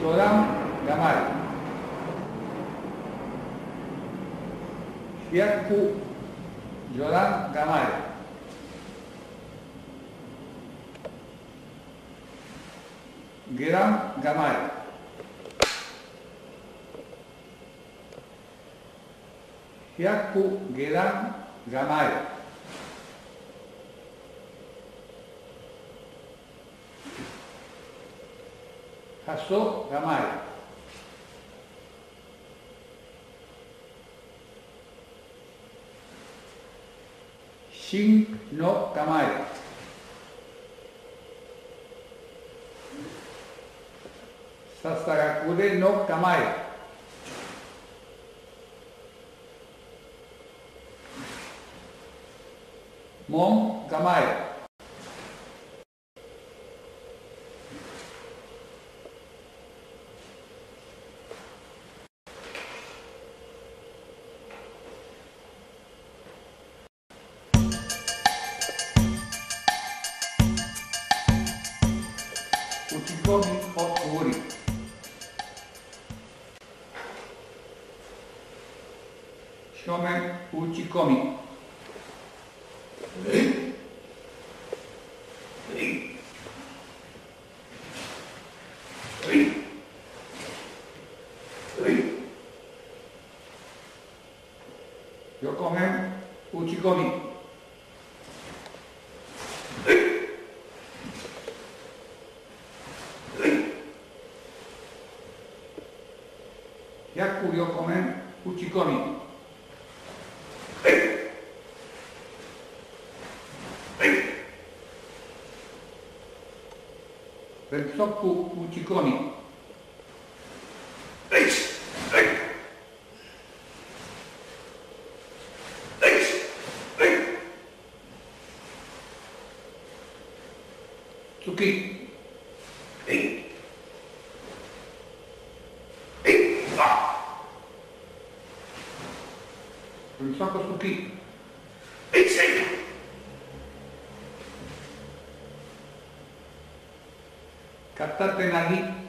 Seorang gamal Biar ku Jualan gamal Geram gamal Hiakku geram gamal Hiakku geram gamal Passò da Mario. Shin no Kamari. Sasagakure no Kamari. Mon Kamari. come il potpuri. Siome ucikomi. Yo come ucikomi. Jakubokomen utzikomi. Beltzopku utzikomi. Zuki. Ei. Quindi sono questo qui. Insegna! Cattate una lì